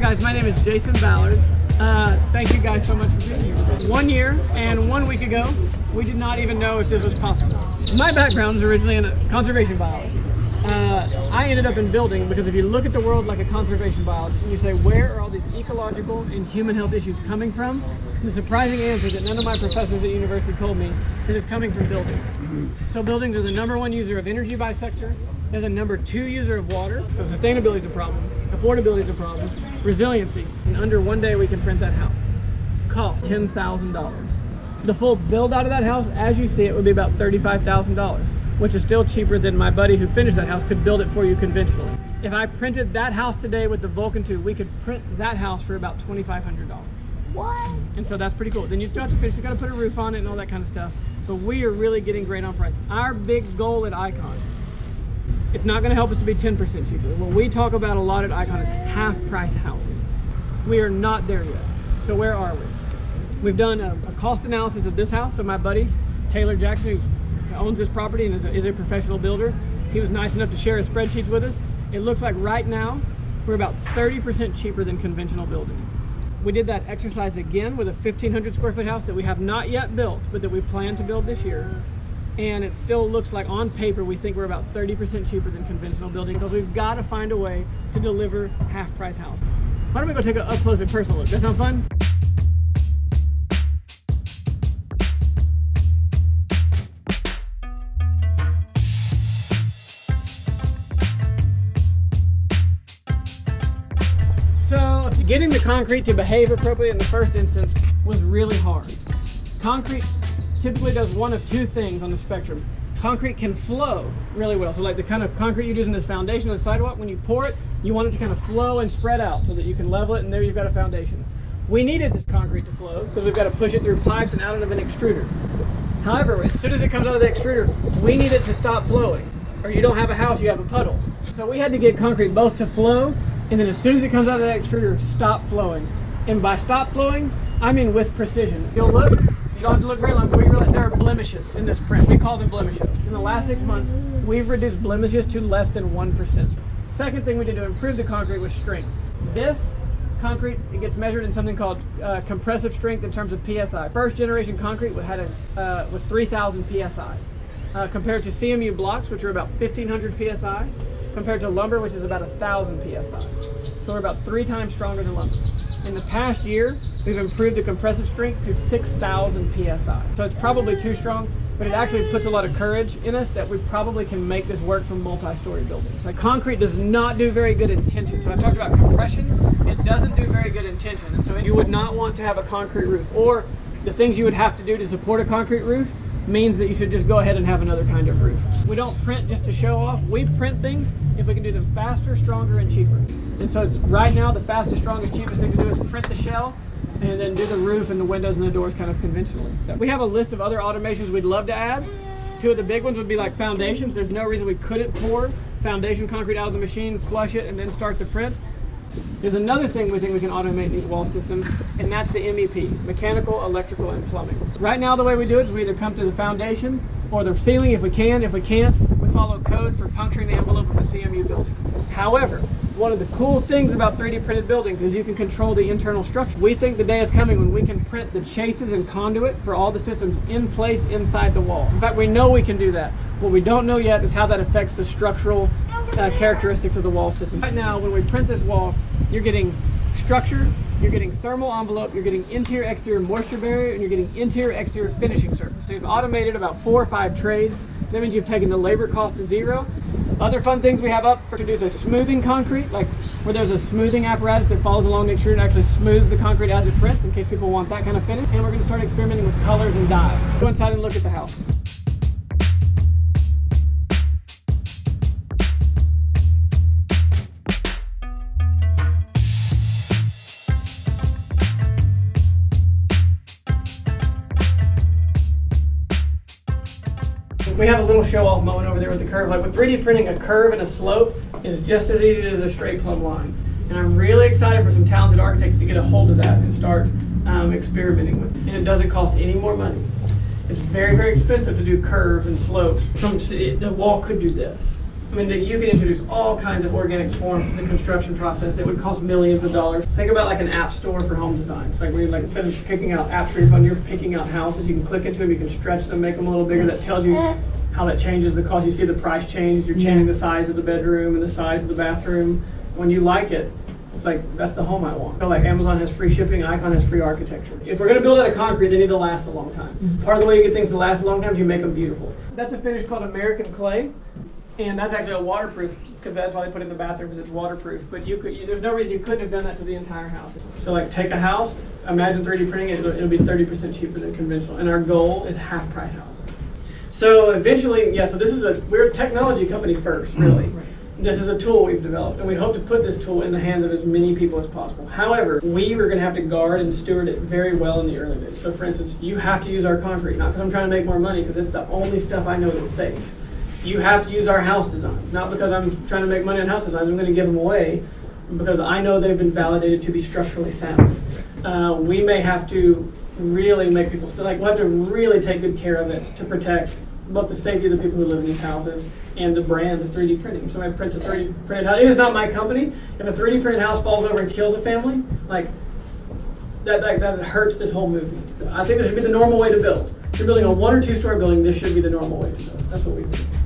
Guys, my name is Jason Ballard. Uh, thank you guys so much for being here. One year and one week ago, we did not even know if this was possible. My background is originally in conservation biology. Uh, I ended up in building because if you look at the world like a conservation biologist and you say, where are all these ecological and human health issues coming from? The surprising answer that none of my professors at university told me is it's coming from buildings. So buildings are the number one user of energy by sector. They're the number two user of water. So sustainability is a problem. Affordability is a problem. Resiliency. In under one day, we can print that house. Cost $10,000. The full build out of that house, as you see it, would be about $35,000 which is still cheaper than my buddy who finished that house could build it for you conventionally. If I printed that house today with the Vulcan 2, we could print that house for about $2,500. What? And so that's pretty cool. Then you still have to finish, you gotta put a roof on it and all that kind of stuff. But we are really getting great on price. Our big goal at Icon, it's not gonna help us to be 10% cheaper. What we talk about a lot at Icon is half price housing. We are not there yet. So where are we? We've done a, a cost analysis of this house. So my buddy, Taylor Jackson, who's owns this property and is a, is a professional builder. He was nice enough to share his spreadsheets with us. It looks like right now we're about 30% cheaper than conventional building. We did that exercise again with a 1,500 square foot house that we have not yet built, but that we plan to build this year. And it still looks like on paper, we think we're about 30% cheaper than conventional building because we've got to find a way to deliver half price house. Why don't we go take a up close and personal look? Does that sound fun? So getting the concrete to behave appropriately in the first instance was really hard. Concrete typically does one of two things on the spectrum. Concrete can flow really well. So like the kind of concrete you use in this foundation of the sidewalk, when you pour it, you want it to kind of flow and spread out so that you can level it and there you've got a foundation. We needed this concrete to flow because we've got to push it through pipes and out of an extruder. However, as soon as it comes out of the extruder, we need it to stop flowing or you don't have a house, you have a puddle. So we had to get concrete both to flow and then as soon as it comes out of that extruder, stop flowing. And by stop flowing, I mean with precision. You'll look, long, but we realize there are blemishes in this print. We call them blemishes. In the last six months, we've reduced blemishes to less than 1%. Second thing we did to improve the concrete was strength. This concrete, it gets measured in something called uh, compressive strength in terms of PSI. First generation concrete had a, uh, was 3,000 PSI. Uh, compared to CMU blocks, which are about 1,500 PSI, compared to lumber, which is about 1,000 PSI. We're about three times stronger than lumber. In the past year, we've improved the compressive strength to 6,000 PSI. So it's probably too strong, but it actually puts a lot of courage in us that we probably can make this work for multi-story buildings. Like concrete does not do very good in tension. So I talked about compression, it doesn't do very good in tension. And so you would not want to have a concrete roof or the things you would have to do to support a concrete roof means that you should just go ahead and have another kind of roof. We don't print just to show off. We print things if we can do them faster, stronger, and cheaper. And so it's right now the fastest, strongest, cheapest thing to do is print the shell and then do the roof and the windows and the doors kind of conventionally. We have a list of other automations we'd love to add. Two of the big ones would be like foundations. There's no reason we couldn't pour foundation concrete out of the machine, flush it, and then start the print. There's another thing we think we can automate these wall systems, and that's the MEP, mechanical, electrical, and plumbing. Right now, the way we do it is we either come to the foundation or the ceiling if we can. If we can't, follow code for puncturing the envelope of a CMU building. However, one of the cool things about 3D printed buildings is you can control the internal structure. We think the day is coming when we can print the chases and conduit for all the systems in place inside the wall. In fact, we know we can do that. What we don't know yet is how that affects the structural uh, characteristics of the wall system. Right now, when we print this wall, you're getting structure, you're getting thermal envelope, you're getting interior exterior moisture barrier, and you're getting interior exterior finishing surface. So you've automated about four or five trades. That means you've taken the labor cost to zero. Other fun things we have up for to do is a smoothing concrete, like where there's a smoothing apparatus that follows along the extruder and actually smooths the concrete as it prints in case people want that kind of finish. And we're gonna start experimenting with colors and dyes. Go inside and look at the house. We have a little show off moment over there with the curve. Like with 3D printing, a curve and a slope is just as easy as a straight plumb line. And I'm really excited for some talented architects to get a hold of that and start um, experimenting with it. And it doesn't cost any more money. It's very, very expensive to do curves and slopes. From The wall could do this. I mean, you can introduce all kinds of organic forms to the construction process that would cost millions of dollars. Think about like an app store for home designs. Like we like instead of picking out apps for your phone, you're picking out houses. You can click into them, you can stretch them, make them a little bigger. That tells you how that changes the cost. You see the price change. You're changing the size of the bedroom and the size of the bathroom. When you like it, it's like that's the home I want. So like Amazon has free shipping, Icon has free architecture. If we're gonna build out of concrete, they need to last a long time. Part of the way you get things to last a long time is you make them beautiful. That's a finish called American clay, and that's actually a waterproof because that's why they put it in the bathroom because it's waterproof. But you could, you, there's no reason you couldn't have done that to the entire house. So like take a house, imagine 3D printing it, it'll, it'll be 30% cheaper than conventional, and our goal is half price houses. So eventually, yeah. So this is a we're a technology company first, mm-hmm. really. This is a tool we've developed, and we hope to put this tool in the hands of as many people as possible. However, we are going to have to guard and steward it very well in the early days. So, for instance, you have to use our concrete, not because I'm trying to make more money, because it's the only stuff I know that's safe. You have to use our house designs, not because I'm trying to make money on house designs. I'm going to give them away because I know they've been validated to be structurally sound. Uh, we may have to really make people so like we'll have to really take good care of it to protect both the safety of the people who live in these houses and the brand of 3D printing. If somebody prints a 3D printed house, it is not my company. If a 3D printed house falls over and kills a family, like that, that, that hurts this whole movement. I think this should be the normal way to build. If you're building a one or two story building, this should be the normal way to build. That's what we think.